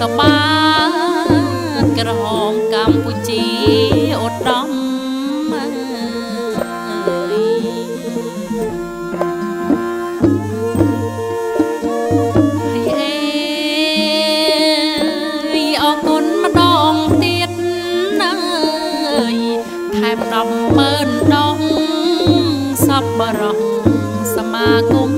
ក៏បានក្រហមកម្ពុជាឧត្តម10ម៉ឺនដងសប្បុរសសមាគម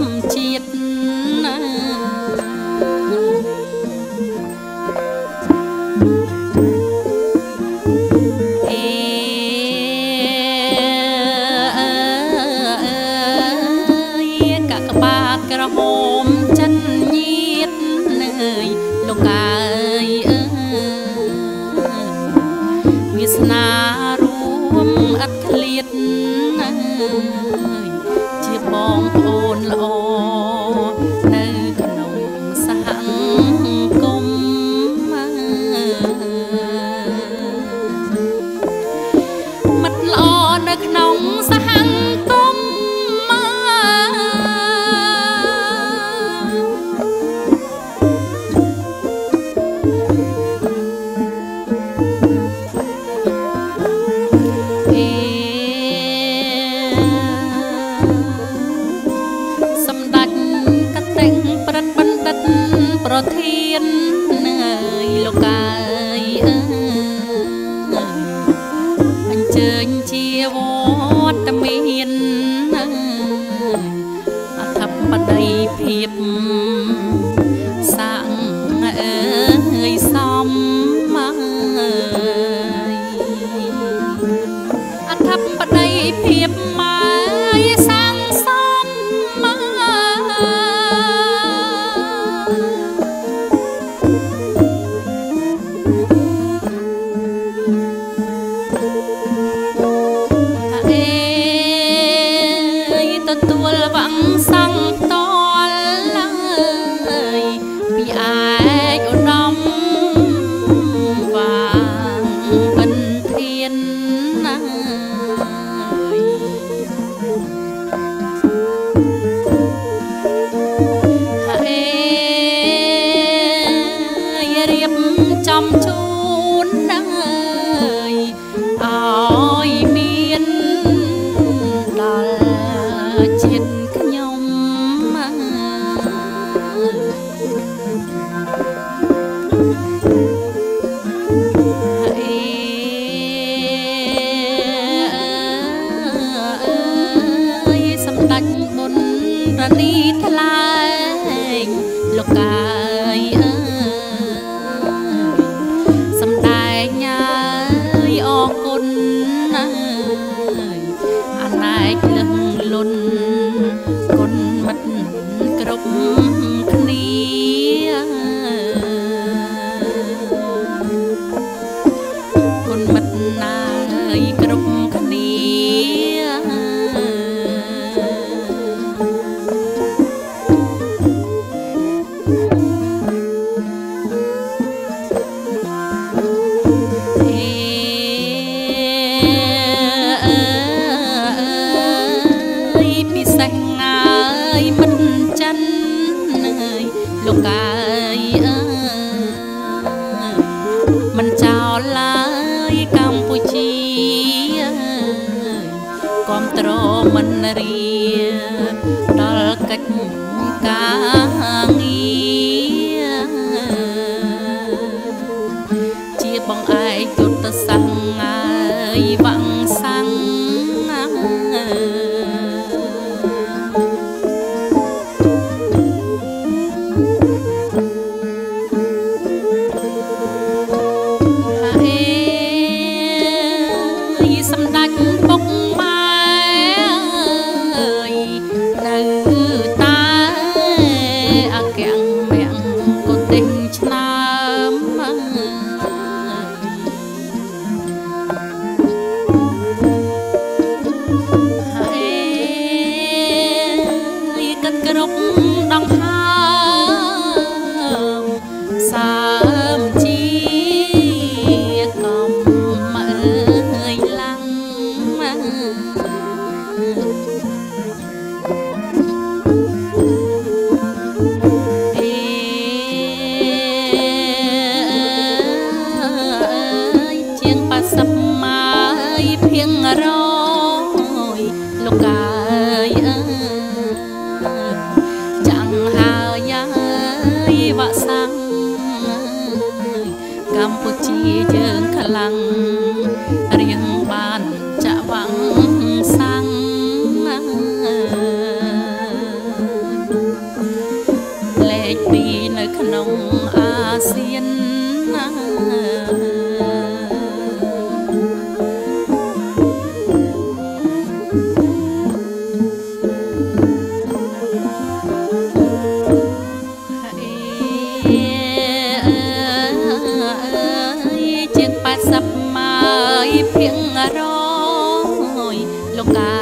ភាសម្ដេចកតេងប្រិតបណ្ឌិតប្រធាននឹងអើយលោកកាយអើយអញ្ជើញជាវត្តមានអធិបតីភាព nanti ចិនលោកកាយអើមិនចោលឡើយកម្ពុជាគំត្រមិនរៀដល់កិច្ចការ Ah. កម្ពុជាយើ ភៀងរយលោកកា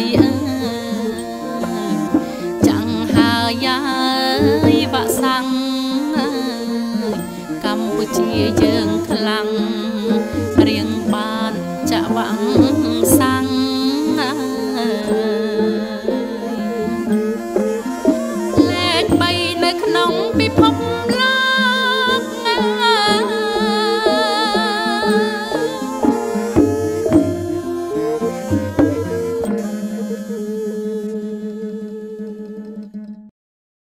យអើយចាំងហើយយាយវាក់សាំងអើយកម្ពុជាយើងខ្លាំងរៀងបានចាក់វាំង